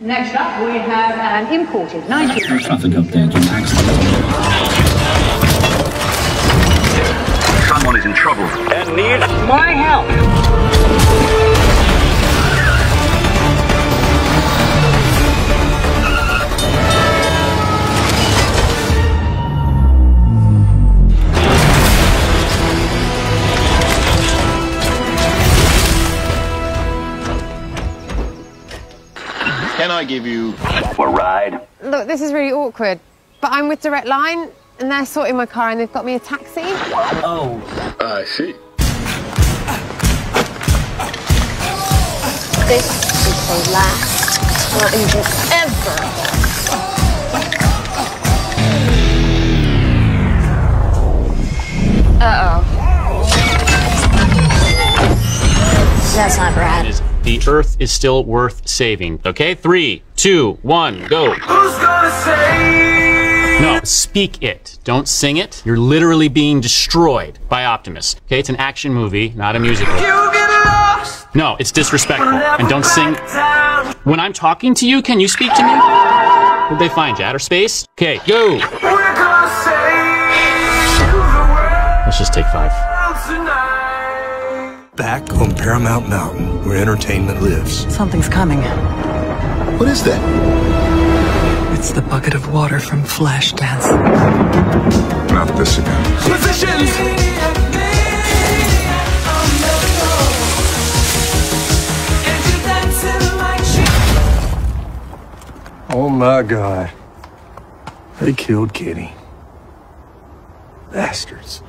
Next up, we have an imported 19... Traffic update on accident. Someone is in trouble. and needs my help. Can I give you A ride. Look, this is really awkward, but I'm with Direct Line and they're sorting my car and they've got me a taxi. Oh, I see. This is the last time ever. Uh oh. That's not Brad. The Earth is still worth saving. Okay, three, two, one, go. Who's gonna save? No, speak it. Don't sing it. You're literally being destroyed by Optimus. Okay, it's an action movie, not a musical. No, it's disrespectful. And don't sing. When I'm talking to you, can you speak to me? Where'd they find you? Outer space? Okay, go. Let's just take five. Back on Paramount Mountain, where entertainment lives. Something's coming. What is that? It's the bucket of water from Flashdance. Not this again. Positions! Oh my god. They killed Kitty. Bastards.